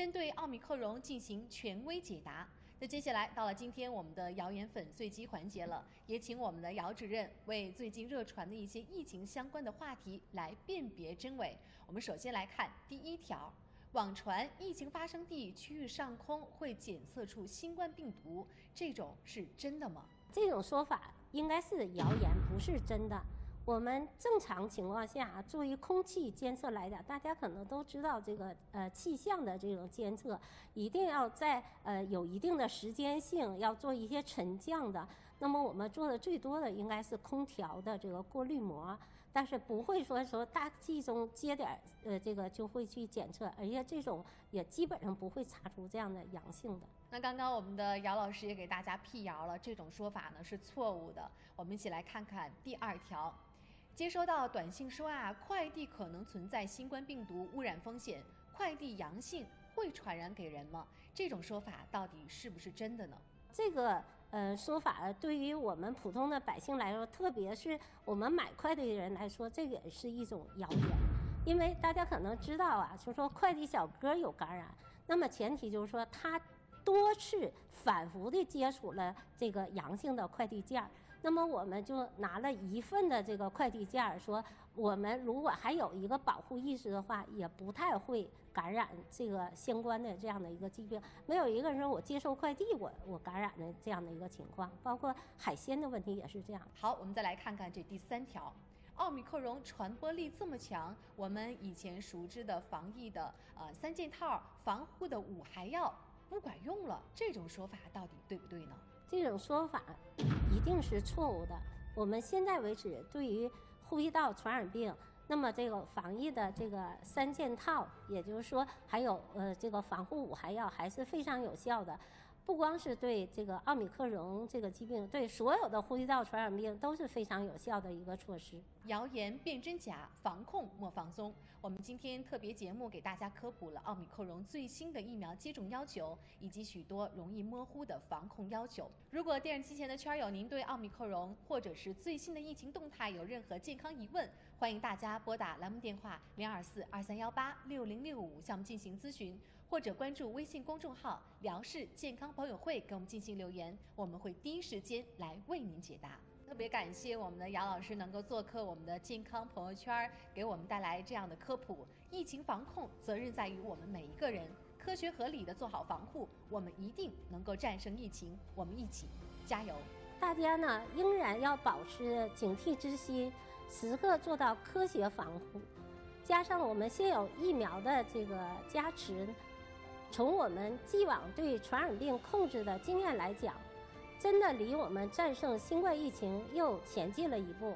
针对奥密克戎进行权威解答。那接下来到了今天我们的谣言粉碎机环节了，也请我们的姚主任为最近热传的一些疫情相关的话题来辨别真伪。我们首先来看第一条。网传疫情发生地区域上空会检测出新冠病毒，这种是真的吗？这种说法应该是谣言，不是真的。我们正常情况下，作为空气监测来讲，大家可能都知道，这个呃气象的这种监测，一定要在呃有一定的时间性，要做一些沉降的。那么我们做的最多的应该是空调的这个过滤膜，但是不会说说大气中接点呃这个就会去检测，而且这种也基本上不会查出这样的阳性的。那刚刚我们的姚老师也给大家辟谣了，这种说法呢是错误的。我们一起来看看第二条。接收到短信说啊，快递可能存在新冠病毒污染风险，快递阳性会传染给人吗？这种说法到底是不是真的呢？这个呃说法对于我们普通的百姓来说，特别是我们买快递的人来说，这也是一种谣言。因为大家可能知道啊，就是说快递小哥有感染，那么前提就是说他。多次反复的接触了这个阳性的快递件儿，那么我们就拿了一份的这个快递件儿，说我们如果还有一个保护意识的话，也不太会感染这个相关的这样的一个疾病。没有一个人说我接收快递我我感染的这样的一个情况，包括海鲜的问题也是这样。好，我们再来看看这第三条，奥密克戎传播力这么强，我们以前熟知的防疫的呃三件套、防护的五还要。不管用了，这种说法到底对不对呢？这种说法一定是错误的。我们现在为止，对于呼吸道传染病，那么这个防疫的这个三件套，也就是说，还有呃这个防护五还药还是非常有效的。不光是对这个奥密克戎这个疾病，对所有的呼吸道传染病都是非常有效的一个措施。谣言辨真假，防控莫放松。我们今天特别节目给大家科普了奥密克戎最新的疫苗接种要求，以及许多容易模糊的防控要求。如果电视机前的圈友您对奥密克戎或者是最新的疫情动态有任何健康疑问，欢迎大家拨打栏目电话零二四二三幺八六零六五向我们进行咨询，或者关注微信公众号“辽视健康朋友会”给我们进行留言，我们会第一时间来为您解答。特别感谢我们的杨老师能够做客我们的健康朋友圈，给我们带来这样的科普。疫情防控责任在于我们每一个人，科学合理的做好防护，我们一定能够战胜疫情。我们一起加油！大家呢仍然要保持警惕之心，时刻做到科学防护。加上我们现有疫苗的这个加持，从我们既往对传染病控制的经验来讲。真的离我们战胜新冠疫情又前进了一步。